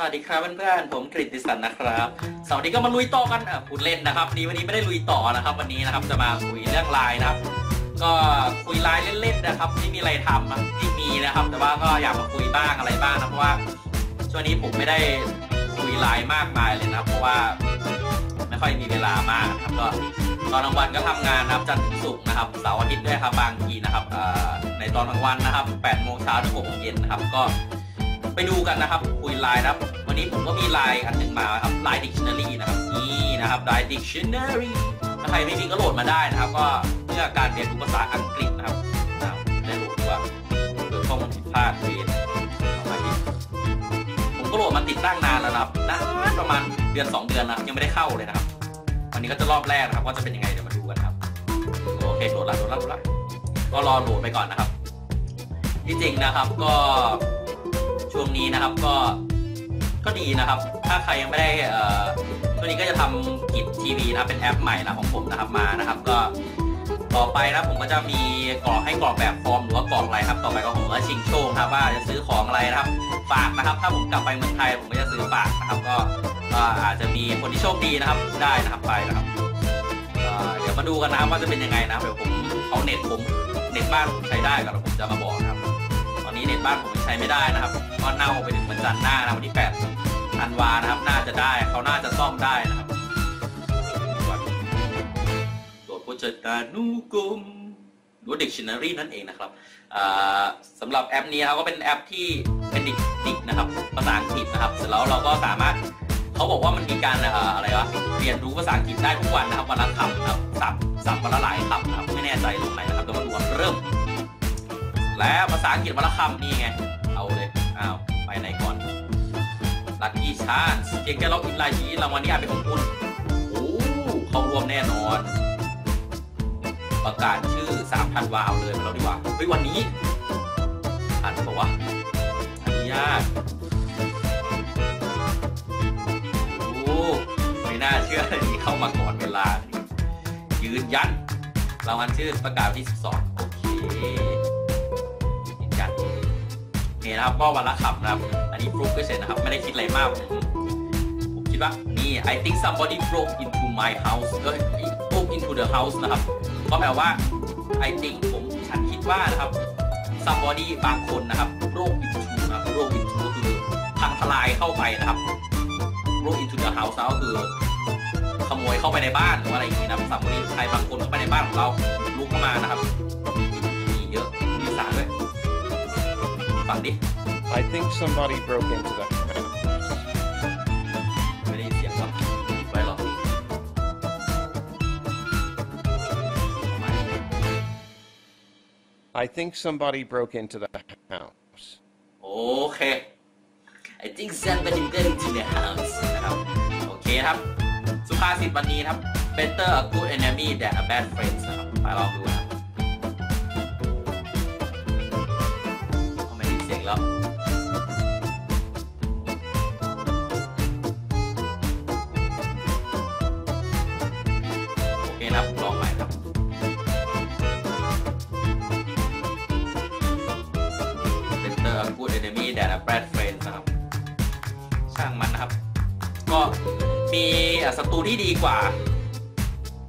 สวัสดีครับเพื่อนๆผมกฤติสันนะครับสวัสดีก็มาลุยต่อกันอะพูดเล่นนะครับดีวันนี้ไม่ได้ลุยต่อนะครับ วันนี้นะครับจะมาคุยเรื่องไลน์นะครับ ก็คุยไลน์เล่นๆนะครับไม่มีอะไรทำที่มีนะครับ แต่ว่าก็อยากมาคุยบ้างอะไรบ้างนะเพราะว่าช่วงนี้ผมไม่ได้คุยไลน์มากมายเลยนะเพราะว่าไม่ค่อยมีเวลามากนะครับก็ตอนกลางวันก็ทำงานนะครับจันทร์ถึงศุกร์นะครับเสาร์อาทิตย์ด้วยครับบางทีนะครับในตอนกลางวันนะครับ8โมงเช้าถึง6โมงเย็นนะครับก็ ไปดูกันนะครับคุยไลน์นะครับวันนี้ผมก็มีไลน์อันหนึ่งมาครับไลน์ดิกชันนารีนะครับนี่นะครับไลน์ดิกชันนารีถ้าใครไม่มีก็โหลดมาได้นะครับ ก็เพื่อการเรียนรู้ภาษาอังกฤษนะครับได้โหลดดูว่าเกิดข้อมูลผิดพลาดเวนเอามาดิผมก็โหลดมาติดตั้งนานแล้วนะครับนานประมาณเดือน 2 เดือนนะยังไม่ได้เข้าเลยนะครับวันนี้ก็จะรอบแรกนะครับว่าจะเป็นยังไงเดี๋ยวมาดูกันครับโอเคโหลดละโหลดละโหลดละก็รอโหลดไปก่อนนะครับที่จริงนะครับก็ ช่วงนี้นะครับก็ก็ดีนะครับ ถ้าใครยังไม่ได้เอ่อตัวนี้ก็จะทำกิจทีวีนะเป็นแอปใหม่นะของผมนะครับมานะครับ ก็ต่อไปนะผมก็จะมีกรอกให้กรอกแบบฟอร์มหรือว่ากรอกอะไรครับ ต่อไปก็ผมก็ชิงโชคครับว่าจะซื้อของอะไรนะครับฝากนะครับ ถ้าผมกลับไปเมืองไทยผมก็จะซื้อฝากนะครับ ก็ก็อาจจะมีคนที่โชคดีนะครับได้นะครับไปนะครับเดี๋ยวมาดูกันนะครับว่าจะเป็นยังไงนะเดี๋ยวผมเอาเน็ตผมเน็ตบ้านผมใช้ได้ก่อนแล้วผมจะมาบอกนะครับ เน็ตบ้านผมใช้ไม่ได้นะครับก็เน่าไปถึงวันจันทร์หน้านะวันที่8ธันวานะครับ น่าจะได้เขาน่าจะซ่อมได้นะครับโดดพจนานุกรมหรือว่า dictionary นั่นเองนะครับอ่าสำหรับแอปนี้ครับก็เป็นแอปที่เป็นดิกดิกนะครับภาษาอังกฤษนะครับ เสร็จแล้วเราก็สามารถเขาบอกว่ามันมีการอะไรวะเรียนรู้ภาษาอังกฤษได้ทุกวันนะครับวันละคำนะครับสับสับวันละหลายคำนะครับไม่แน่ใจตรงไหนนะครับเดี๋ยวมาดูกันเริ่ม แล้วภาษาอังกฤษวันละคำนี่ไง เอาเลยอ้าวไปไหนก่อนลัคกี้ชา c เพียงแค่ล็อกอินไลน์นี้รางวัลนี้อาจเป็นของคุณโอ้เขารวมแน่นอน ประกาศชื่อ3ธันวาเอาเลยมาแล้วดีกว่าเฮ้ยวันนี้ทันปะวะอนุญาตโอ้ไม่น่าเชื่อเลยที่เข้ามาก่อนเวลา ยืนยันรางวัลชื่อประกาศที่ 12 โอเค นี่นะครับ ก็วันละคำนะครับ อันนี้ฟลุกก็เฉยนะครับ ไม่ได้คิดอะไรมาก ผมคิดว่า นี่ I think somebody broke into my house เอ้ย broke into the house นะครับ ก็แปลว่า I think ผมฉันคิดว่านะครับ somebody บางคนนะครับ broke into นะครับ broke into ก็คือพังทลายเข้าไปนะครับ broke into the house ก็คือขโมยเข้าไปในบ้านหรือว่าอะไรอย่างนี้นะครับ somebody ใครบางคนเข้าไปในบ้านของเราลุกเข้ามานะครับ ฟังดิ I think somebody broke into the house. ไม่ได้ยินเสียงหรอกปิดไว้หรอกเอาใหม่ I think somebody broke into the house. โอเค I think somebody got into the house นะครับ โอเคครับ สุภาษิตวันนี้ครับ better a good enemy than a bad friend นะครับไปลองดูนะครับ แล้วโอเคนะครับลองใหม่ครับ Better a good enemy than a bad friend นะครับ ช่างมันนะครับ ก็มีศัตรูที่ดีกว่า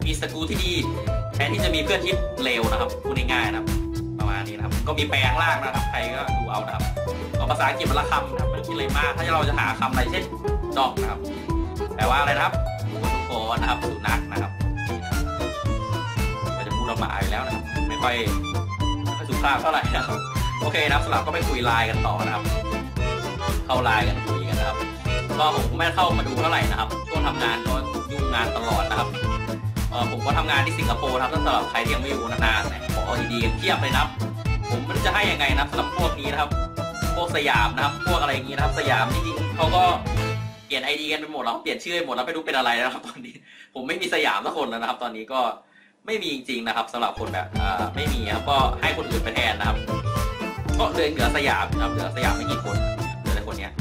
มีศัตรูที่ดีแทนที่จะมีเพื่อนที่เลวนะครับพูดง่ายๆนะครับ นี้นะครับ ก็มีแปลงล่างนะครับ ใครก็ดูเอานะครับภาษาอังกฤษมันละคำนะครับไม่ต้องคิดอะไรมาก ถ้าเราจะหาคำอะไรเช่นดอกนะครับ แปลว่าอะไรนะครับทุกคนนะครับสุนัขนะครับเราจะพูดละหมาอยู่แล้วนะครับ ไม่ค่อยไม่ค่อยสุภาพเท่าไหร่นะครับ โอเคนะครับสำหรับก็ไปคุยไลน์กันต่อนะครับ เข้าไลน์กันคุยกันนะครับ ก็ผมไม่เข้ามาดูเท่าไหร่นะครับช่วงทำงานก็ยุ่งงานตลอดนะครับผมก็ทำงานที่สิงคโปร์ครับสำหรับใครที่ยังไม่อยู่นานๆเนี่ยขอดีๆเทียบเลยนะครับ ผมไม่รู้จะให้ยังไงนะสำหรับพวกนี้นะครับพวกสยามนะครับ พวกอะไรอย่างนี้นะครับ สยามจริงๆเขาก็เปลี่ยนไอดีกันไปหมดแล้วเปลี่ยนชื่อไปหมดแล้วไม่รู้เป็นอะไรนะครับ ตอนนี้ ผมไม่มีสยามสักคนแล้วนะครับ ตอนนี้ก็ไม่มีจริงๆนะครับสำหรับคนแบบไม่มีครับก็ให้คนอื่นไปแทนนะครับก็เหลยเหลือสยามนะครับเหลือสยามไม่กี่คนเหลือแต่คนเนี้ย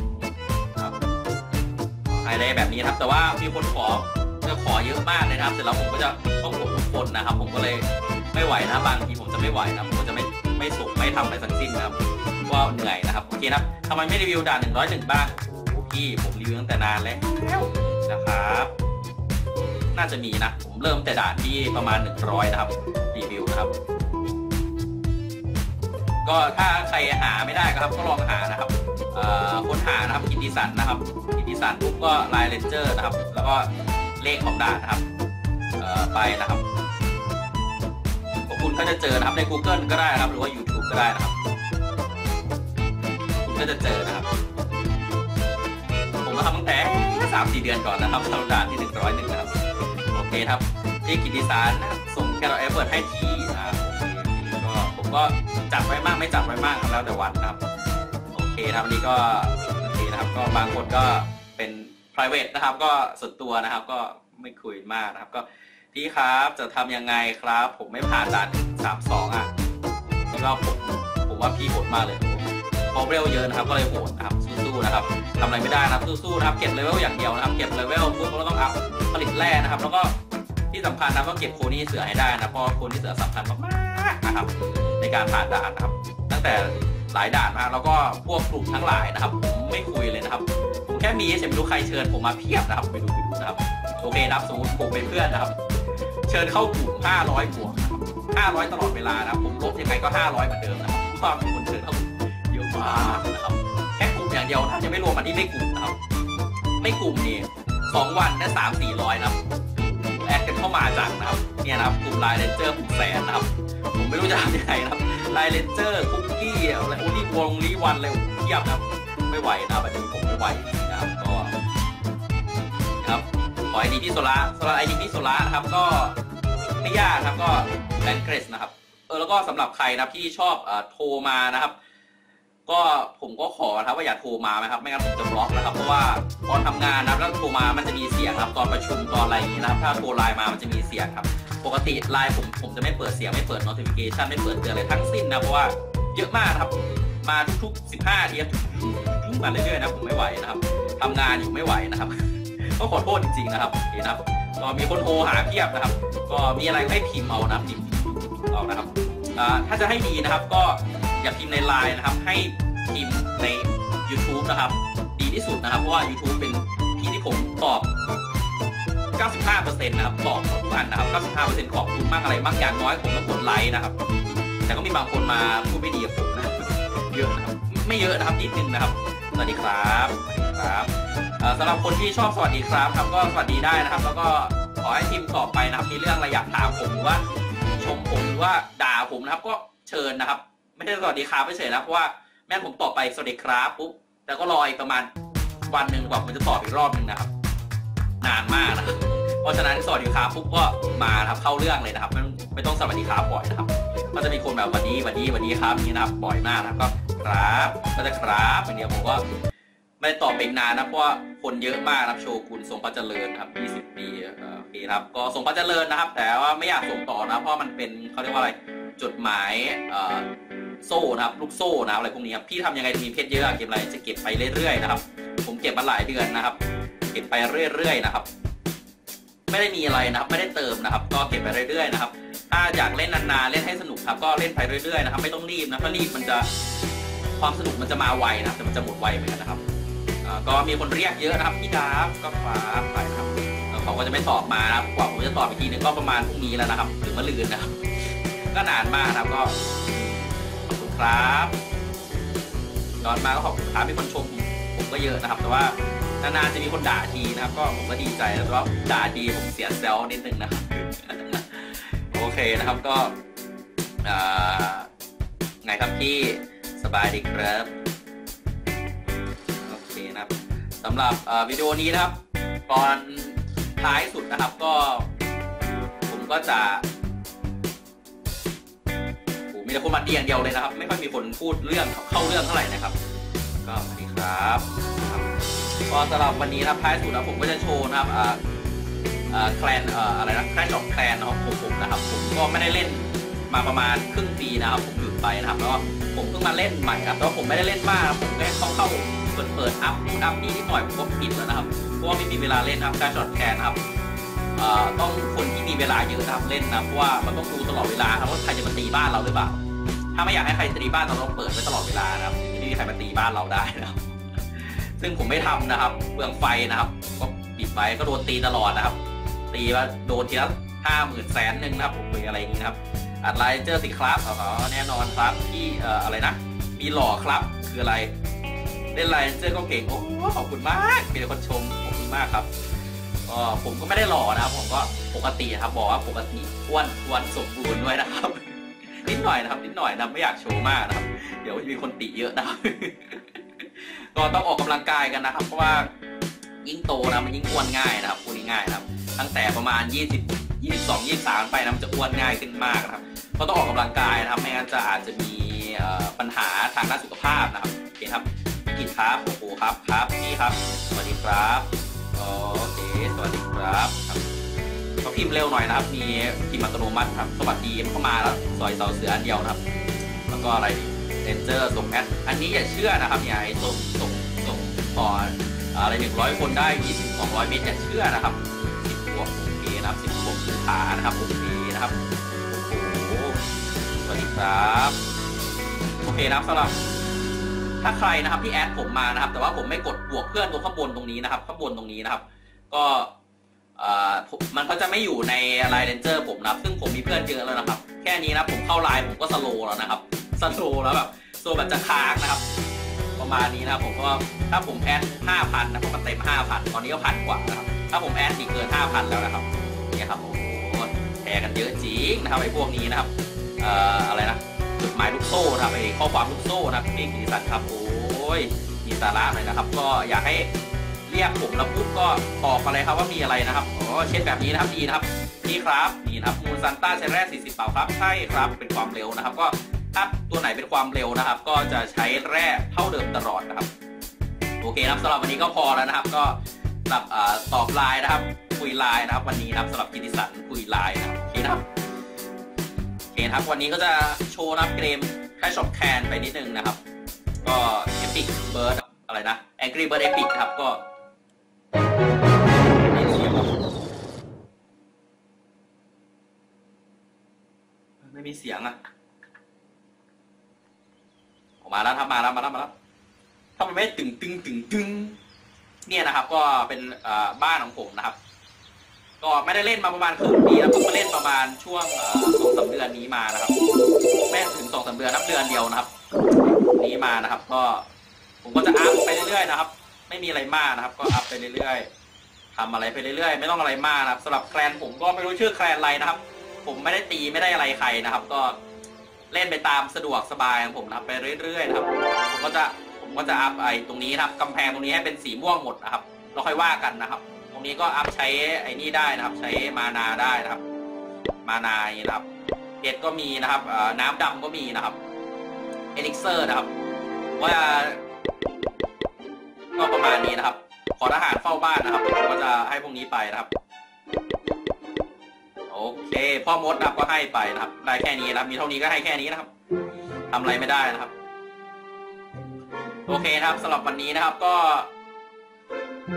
ครับอะไรแบบนี้ครับ แต่ว่ามีคนขอจะขอเยอะมากเลยนะครับ เสร็จแล้วผมก็จะต้องกดทุกคนนะครับ ผมก็เลยไม่ไหวนะบางทีผมจะไม่ไหวนะครับผมก็จะไม่ ไม่ส่งไม่ทำอะไรทั้งสิ้นนะครับเพราะว่าเหนื่อยนะครับโอเคนะครับทำไมไม่รีวิวด่านหนึ่งร้อยหนึ่งบ้างโอ้โหที่ผมรีวิวตั้งแต่นานแล้วนะครับน่าจะมีนะผมเริ่มแต่ด่านที่ประมาณ 100 นะครับรีวิวนะครับก็ถ้าใครหาไม่ได้ก็ครับก็ลองหานะครับค้นหานะครับกิติสันนะครับกิติสันปุ๊บก็ LINE Rangers นะครับ แล้วก็เลขของด่านนะครับไปนะครับ ก็จะเจอนะครับใน Google ก็ได้นะครับ หรือว่า YouTube ก็ได้นะครับคุณก็จะเจอนะครับ ผมก็ทำตั้งแต่สามสี่เดือนก่อนนะครับสำหรับด่านที่หนึ่งร้อยหนึ่งนะครับ โอเคครับที่กิติสันนะส่งแครอทเอฟเฟิร์ตให้ทีนะครับก็ผมก็จัดไว้มากไม่จัดไว้มากครับแล้วแต่วันนะครับ โอเคครับนี้ก็โอเคนะครับก็บางคนก็เป็น private นะครับ ก็ส่วนตัวนะครับ ก็ไม่คุยมากนะครับก็ พี่ครับจะทำยังไงครับ ผมไม่ผ่านด่านสามสองอะพี่ว่าผมผมว่าพี่โหดมากเลยเพราะเร็วเยอะนะครับก็เลยโหดนะครับสู้ๆนะครับทำอะไรไม่ได้นะครับสู้ๆนะครับเก็บเลเวลอย่างเดียวนะครับเก็บเลเวลปุ๊บเราต้องอัพผลิตแร่นะครับ แล้วก็ที่สำคัญนะต้องเก็บโคนี่เสือให้ได้นะเพราะโคนี่เสือสำคัญมากๆนะครับ ในการผ่านด่านนะครับ ตั้งแต่หลายด่านมาแล้วก็พวกกลุ่มทั้งหลายนะครับ ผมไม่คุยเลยนะครับผมแค่มีเฉยไม่รู้ใครเชิญผมมาเพียบนะครับไปดูไปดูนะครับโอเคนะครับสมมติผมเป็นเพื่อนนะครับ เชิญเข้ากลุ่ม 500บวกครับ500 ตลอดเวลานะครับผมลบยังไงก็ 500เหมือนเดิมนะครับเพราะว่ามีคนเชิญเข้ากลุ่มเยอะมากนะครับแค่กลุ่มอย่างเดียวนะยังไม่รวมอันที่ไม่กลุ่มนะครับไม่กลุ่มนี่สองวันได้สามสี่ร้อยนะครับแอดกันเข้ามาจากนะครับเนี่ยนะครับกลุ่มไลน์เลนเจอร์ผมแสนนะครับ ผมไม่รู้จะทำยังไงนะครับไลน์เลนเจอร์คุกกี้อะไรโอลี่วงลีวันอะไรเทียบนะครับไม่ไหวนะครับนี้ผมไม่ไหว ไอดีพี่โซล่าสำหรับไอดีพี่โซล่านะครับก็ไม่ยากครับก็แลนเกรสนะครับเออแล้วก็สำหรับใครนะที่ชอบอโทรมานะครับ ก็ผมก็ขอครับว่าอย่าโทรมานะครับ ไม่งั้นผมจะบล็อกนะครับ เพราะว่าตอนทำงานนะแล้วโทรมามันจะมีเสียงครับตอนประชุมตอนอะไรอย่างนี้นะครับถ้าโทรไลน์มามันจะมีเสียงครับ ปกติไลน์ผมผมจะไม่เปิดเสียงไม่เปิด notification ไม่เปิดเตือนอะไรทั้งสิ้นนะเพราะว่าเยอะมากครับมาทุกๆ15ทีครับมาเรื่อยๆนะผมไม่ไหวนะครับทำงานอยู่ไม่ไหวนะครับ ก็ขอโทษจริงๆนะครับโอเคนะครับก็มีคนโทรหาเพียบนะครับ ก็มีอะไรให้พิมพ์เอานะพิมพ์เอานะครับถ้าจะให้ดีนะครับ ก็อย่าพิมพ์ในไลน์นะครับ ให้พิมพ์ใน YouTube นะครับ ดีที่สุดนะครับ เพราะว่า YouTube เป็นที่ที่ผมตอบ 95%นะครับตอบทุกอันนะครับ 95%ขอบคุณมากอะไรมากอย่างน้อยผมก็กดไลค์นะครับ แต่ก็มีบางคนมาพูดไม่ดีกับผมนะเยอะนะครับ ไม่เยอะนะครับนิดนึงนะครับ สวัสดีครับ ครับสำหรับคนที่ชอบสวัสดีครับครับก็สวัสดีได้นะครับ แล้วก็ขอให้ทีมตอบไปนะครับ มีเรื่องอะไรอยากถามผมหรือว่า ชมผมหรือว่าด่าผมนะครับ ก็เชิญนะครับ ไม่ได้สวัสดีครับไม่เฉยนะเพราะว่าแม่ผมตอบไปสวัสดีครับปุ๊บแต่ก็รออีกประมาณวันหนึ่งกว่าผมจะตอบอีกรอบหนึ่งนะครับ นานมากนะครับเพราะฉะนั้นสวัสดีครับปุ๊บก็มานะครับเข้าเรื่องเลยนะครับไม่ต้องไม่ต้องสวัสดีครับบ่อยนะครับก็จะมีคนแบบวันนี้วันนี้วันนี้ครับนี้นะครับบ่อยมากนะครับก็ครับก็จะครับอย่างเดียวผมก็ ไม่ได้ตอบไปอีกนานนะเพราะว่าคนเยอะมากนะครับโชกุนทรงพระเจริญครับ 20 ปีโอเคครับ ก็ทรงพระเจริญนะครับ แต่ว่าไม่อยากส่งต่อนะเพราะมันเป็นเขาเรียกว่าอะไรจดหมายโซ่นะครับลูกโซ่นะครับอะไรพวกนี้ครับพี่ทำยังไงมีเพชรเยอะเก็บอะไรจะเก็บไปเรื่อยๆนะครับ ผมเก็บมาหลายเดือนนะครับ เก็บไปเรื่อยๆนะครับ ไม่ได้มีอะไรนะครับ ไม่ได้เติมนะครับ ก็เก็บไปเรื่อยๆนะครับ ถ้าอยากเล่นนานๆเล่นให้สนุกครับ ก็เล่นไปเรื่อยๆนะครับ ไม่ต้องรีบนะถ้ารีบมันจะความสนุกมันจะมาไวนะครับแต่มันจะหมดไวเหมือนกันนะครับ ก็มีคนเรียกเยอะนะครับพี่ดาบก็ฟ้าไปนะครับเขาก็จะไม่ตอบมานะครับกว่าผมจะตอบอีกทีนึงก็ประมาณพรุ่งนี้แล้วนะครับถึงมะรืนนะครับ ก็นานมากนะครับก็ขอบคุณครับตอนมาก็ขอบคุณครับมีคนชมผมก็เยอะนะครับ แต่ว่านานๆจะมีคนด่าทีนะครับ ก็ผมก็ดีใจแล้วก็ด่าทีผมเสียเซลล์นิดนึงนะครับโอเคนะครับก็ไงครับพี่สบายดีครับ สำหรับวิดีโอนี้นะครับ ตอนท้ายสุดนะครับก็ ผมก็จะมีแต่คนมาดีอย่างเดียวเลยนะครับ ไม่ค่อยมีคนพูดเรื่องเข้าเรื่องเท่าไหร่นะครับ ก็สวัสดีครับก็สำหรับวันนี้นะท้ายสุดนะผมก็จะโชว์นะครับแคลนอะไรนะแคลนดอกแคลนนะครับผมผมนะครับ ผมก็ไม่ได้เล่นมาประมาณครึ่งปีนะครับ ผมหยุดไปนะครับแล้วผมเพิ่งมาเล่นใหม่ครับแต่ว่าผมไม่ได้เล่นมากผมแค่เข้าเข้า เปิดเปิดอัพนู่นอัพนี่นิดหน่อยผมก็ปิดแล้วนะครับเพราะว่าไม่มีเวลาเล่นนะครับการดอกแคนนะครับต้องคนที่มีเวลาเยอะนะครับเล่นนะเพราะว่ามันต้องดูตลอดเวลาครับว่าใครจะมาตีบ้านเราหรือเปล่า ถ้าไม่อยากให้ใครตีบ้านเราต้องเปิดไว้ตลอดเวลานะครับไม่มีใครมาตีบ้านเราได้นะครับซึ่งผมไม่ทำนะครับเปลืองไฟนะครับก็ปิดไว้ก็โดนตีตลอดนะครับ ตีว่าโดนทีละห้าหมื่นแสนหนึ่งนะครับผมคุยอะไรอย่างนี้นะครับอัดไลน์เจอสิครับอ๋อแน่นอนครับที่อะไรนะมีหล่อครับคืออะไร เล่นไลน์เจอก็เก่งโอ้ขอบคุณมากมีคนชมขอบคุณมากครับก็ผมก็ไม่ได้หล่อนะครับ ผมก็ปกติครับ บอกว่าปกติอ้วนอ้วนสมบูรณ์ด้วยนะครับนิดหน่อยนะครับนิดหน่อยนะไม่อยากโชว์มากนะครับ เดี๋ยวมีคนติเยอะนะครับก็ต้องออกกำลังกายกันนะครับ เพราะว่ายิ่งโตนะมันยิ่งอ้วนง่ายนะครับพูดง่ายนะครับ ตั้งแต่ประมาณ 20 22 23 ไปนะมันจะอ้วนง่ายขึ้นมากนะครับ ก็ต้องออกกำลังกายนะครับไม่งั้นจะอาจจะมีปัญหาทางด้านสุขภาพนะครับโอเคครับ กินครับโอ้โหครับครับพี่ครับ สวัสดีครับโอเคสวัสดีครับครับก็พิมพ์เร็วหน่อยนะครับ มีพิมพ์อัตโนมัติครับ สวัสดีเข้ามาแล้วซอยเสาเสืออันเดียวนะครับ แล้วก็อะไรเซนเจอร์ส่งแอดอันนี้อย่าเชื่อนะครับอย่าให้ส่งส่งส่งต่ออะไรหนึ่งร้อยคนได้ยี่สิบสองร้อยเมตรอย่าเชื่อนะครับสิบวกโอเคนะครับสิบวกขานะครับโอเคนะครับโอ้โหสวัสดีครับ โอเคนะครับสำหรับ ถ้าใครนะครับที่ add ผมมานะครับ แต่ว่าผมไม่กดบวกเพื่อนตรงข้างบนตรงนี้นะครับข้างบนตรงนี้นะครับ ก็เอ่อมันก็จะไม่อยู่ใน LINE Rangers ผมนะครับซึ่งผมมีเพื่อนเยอะแล้วนะครับ แค่นี้นะผมเข้าไลน์ผมก็ slow แล้วนะครับ slow แล้วแบบ slow แบบจะค้างนะครับ ประมาณนี้นะครับผมก็ถ้าผม add 5,000นะผมก็เต็ม5,000ตอนนี้ก็พันกว่านะครับ ถ้าผม add อีกเกิน5,000แล้วนะครับเนี่ยครับโอ้โหแชร์กันเยอะจริงนะครับไอ้พวกนี้นะครับเอ่ออะไรนะ จดหมายลูกโซ่นะครับไอ้ข้อความลูกโซ่นะพี่กิติศักดิ์ครับโอ้ยมีสาระหน่อยนะครับ ก็อยากให้เรียกผมแล้วปุ๊บก็ตอบมาเลยครับว่ามีอะไรนะครับอ๋อเช่นแบบนี้นะครับดีนะครับนี่ครับนี่นะครับมูนซานต้าใช้แร่40เปล่าครับใช่ครับเป็นความเร็วนะครับ ก็ถ้าตัวไหนเป็นความเร็วนะครับ ก็จะใช้แร่เท่าเดิมตลอดนะครับโอเคครับสำหรับวันนี้ก็พอแล้วนะครับ ก็สำหรับตอบไลน์นะครับ คุยไลน์นะครับ วันนี้นะครับสำหรับกิติศักดิ์คุยไลน์นะครับโอเคนะครับ คครับ วันนี้ก็จะโชว์นับเกม Clash of Clans ไปนิดนึงนะครับ ก็ Epic Bird อะไรนะ Angry Bird Epic นะครับก็ไม่มีเสียงอะออกมาแล้วครับมาแล้วมาแล้วมาแล้วถ้ามันไม่ตึงตึงตึงตึงเนี่ยนะครับ ก็เป็นบ้านของผมนะครับ ก็ไม่ได้เล่นมาประมาณครึ่งปีแล้วเพิ่งมาเล่น ประมาณช่วงเอ่อสองสาเดือนนี้มานะครับไม่ถึงสองสาเดือนนับเดือนเดียวนะครับ นี้มานะครับ ก็ผมก็จะอัพไปเรื่อยๆนะครับ ไม่มีอะไรมากนะครับ ก็อัพไปเรื่อยๆทำอะไรไปเรื่อยๆ ไม่ต้องอะไรมากนะครับสำหรับแคลนผมก็ไม่รู้ชื่อแคลนอะไรนะครับ ผมไม่ได้ตีไม่ได้อะไรใครนะครับ ก็เล่นไปตามสะดวกสบายของผมนะครับ ไปเรื่อยๆนะครับผมก็จะผมก็จะอัพไอ้ตรงนี้นะครับกำแพงตรงนี้ให้เป็นสีม่วงหมดนะครับเราค่อยว่ากันนะครับ ตรงนี้ก็อัพใช้ไอ้นี่ได้นะครับ ใช้มานาได้นะครับ มานายนะครับเพชรก็มีนะครับน้ำดำก็มีนะครับ elixir นะครับ ว่าก็ประมาณนี้นะครับ ขอทหารเฝ้าบ้านนะครับผมก็จะให้พวกนี้ไปนะครับโอเค พ่อมดนะครับก็ให้ไปนะครับ ได้แค่นี้นะครับมีเท่านี้ก็ให้แค่นี้นะครับทำอะไรไม่ได้นะครับ โอเคนะครับสำหรับวันนี้นะครับก็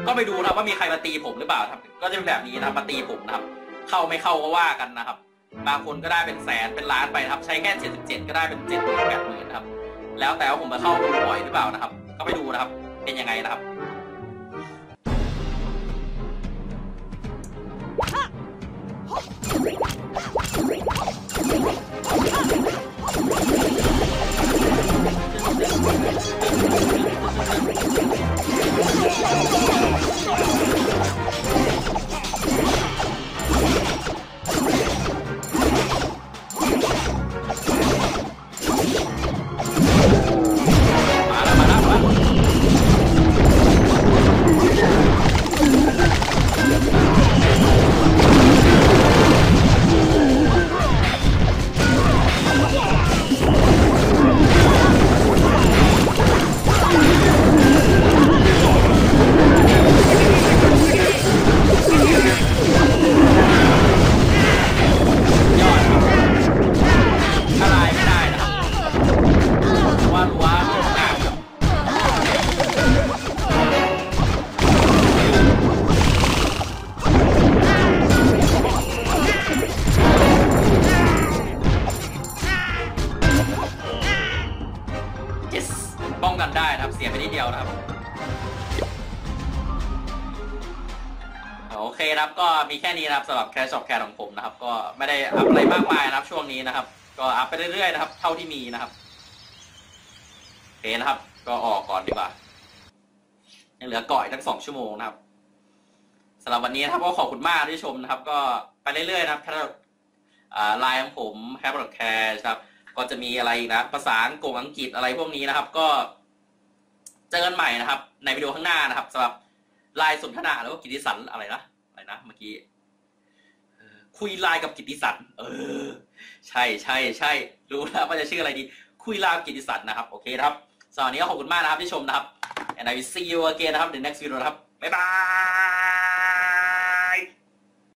ก็ไปดูนะครับว่ามีใครมาตีผมหรือเปล่าครับ ก็จะเป็นแบบนี้นะครับมาตีผมนะครับ เข้าไม่เข้าก็ว่ากันนะครับ บางคนก็ได้เป็นแสนเป็นล้านไปครับ ใช้แค่77ก็ได้เป็น7 0 0 0 0 8 0 0 0นครับ แล้วแต่ว่าผมมาเข้าดูบ่อยหรือเปล่านะครับ ก็ไปดูนะครับ เป็นยังไงนะครับ นะครับก็มีแค่นี้นะครับสำหรับ Clash of Clans ของผมนะครับ ก็ไม่ได้อัพอะไรมากมายนะครับ ช่วงนี้นะครับ ก็อัพไปเรื่อยๆนะครับ เท่าที่มีนะครับโอเคนะครับ ก็ออกก่อนดีกว่ายังเหลืออีกตั้งสองชั่วโมงนะครับสำหรับวันนี้นะครับก็ขอบคุณมากที่ชมนะครับ ก็ไปเรื่อยๆนะครับถ้าไลน์ของผมแฮปปี้แคร์ครับ ก็จะมีอะไรอีกนะภาษาอังกฤษอังกฤษอะไรพวกนี้นะครับ ก็เจอกันใหม่นะครับ ในวิดีโอข้างหน้านะครับสำหรับลน์สนทนาแล้วก็กิติสันอะไรนะ นะเมื่อกี้คุยไลน์กับกิติสันเออ ใช่ใช่ใช่รู้แล้วว่าจะชื่ออะไรดี คุยไลน์กับกิติสันนะครับ โอเคครับสำหรับวันนี้ก็ขอบคุณมากนะครับที่ชมนะครับ and I will see you again นะครับ the next video นะครับ บ๊ายบาย